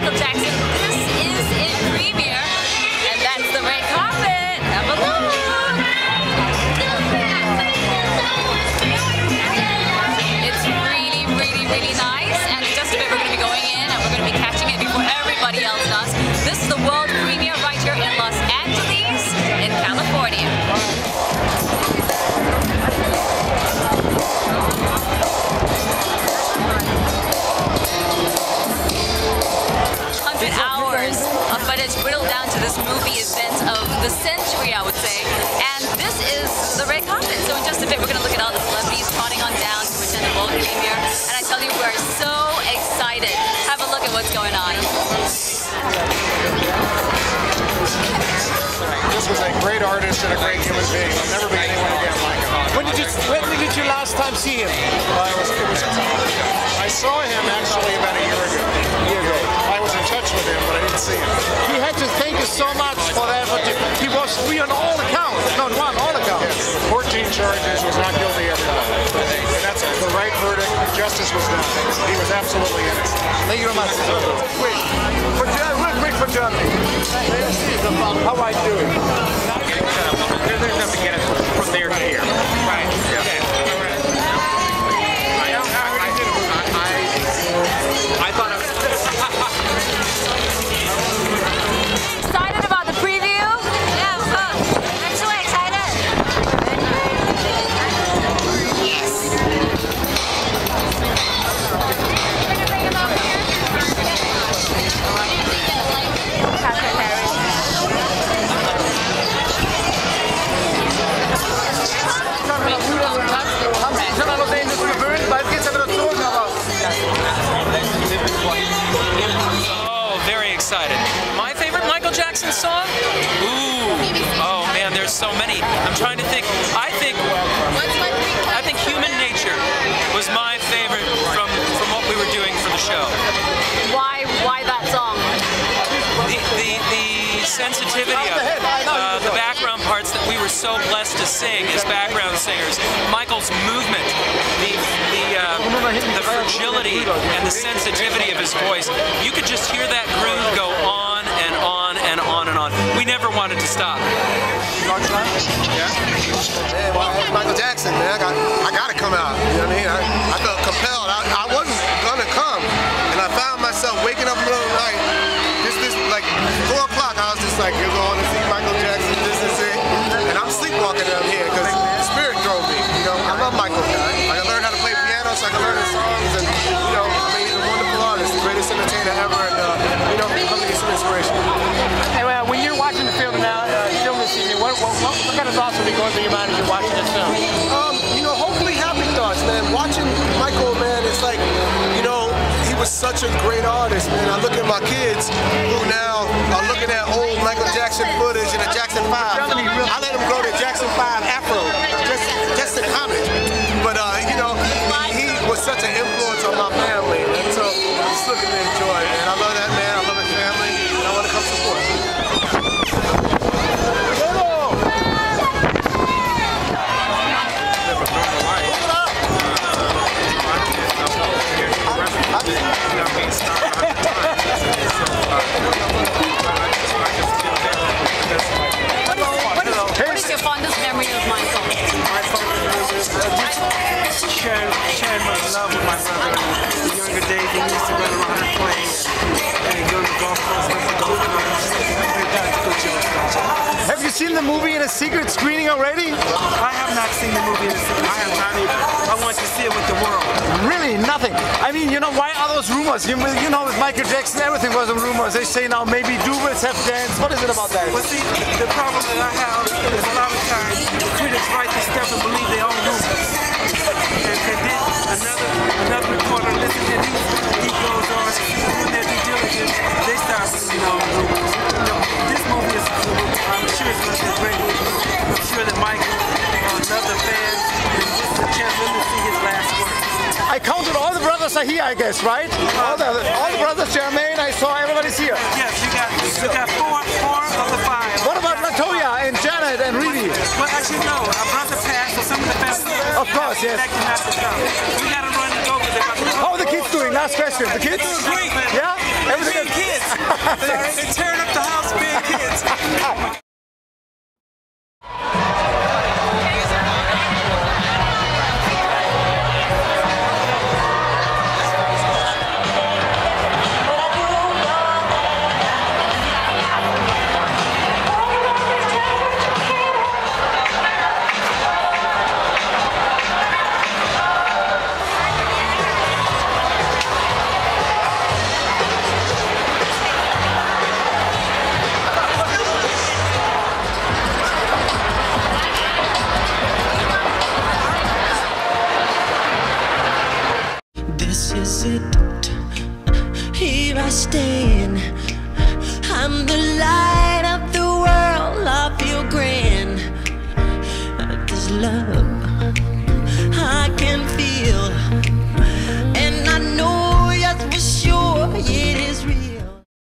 Michael Jackson. Whittled down to this movie event of the century, I would say. And this is the red carpet. So in just a bit, we're going to look at all the celebrities trotting on down to attend the world premiere. And I tell you, we are so excited. Have a look at what's going on. This was a great artist and a great human being. I'll never be anyone again like him. When did you when did you last time see him? I, was, it was, I saw him actually about a year ago. A year ago. I was in touch with him, but I didn't see him. He had to thank you so much for that. But he was free on all accounts, not one, all accounts. 14 charges, was not guilty every one. And that's the right verdict. Justice was done. He was absolutely innocent. Thank you very much. Quick, for real quick for Germany. How are you doing? There's enough to get us from there to here. Right. I excited. My favorite Michael Jackson song? Ooh. Oh man, there's so many. I'm trying to think. I think I think Human Nature was my favorite from from what we were doing for the show. Why, why that song? The the, the sensitivity of it, uh, the background parts that we were so blessed to sing as background singers. Michael's movement, the fragility and the sensitivity of his voice. You could just hear that groove go on and on and on and on. We never wanted to stop. Man, well, it's Michael Jackson, man. I got, I got to come out. You know what I mean? I, I felt compelled. I, I wasn't gonna come, and I found myself waking up in the middle of the night. This, this, like four o'clock. I was just like, you're going to was such a great artist, man. I look at my kids who now are looking at old Michael Jackson footage and the Jackson 5. I let them grow the the movie in a secret screening already? I have not seen the movie. the. I have not either. I want to see it with the world. Really, nothing. I mean, you know, why are those rumors? You, you know, with Michael Jackson, everything was a rumors. They say now maybe Duvals have danced. What is it about that? Well, see, the problem that I have is a lot of times critics write this stuff and believe they own rumors. And, and then another another reporter listens to these, he goes on I counted all the brothers are here, I guess, right? All the, all the brothers, Jermaine, I saw everybody's here. Yes, you got you got four four of the five. What about Latoya and Janet and Rebbie? Well, actually, no. Our brother passed, so some of the family Of course, yes. expected not to come. We got to run and go they're How oh, are the kids doing? Last question. The kids? Great, man. Yeah? Everything being kids. they, they tearing up the house being kids. This is it. Here I stand. I'm the.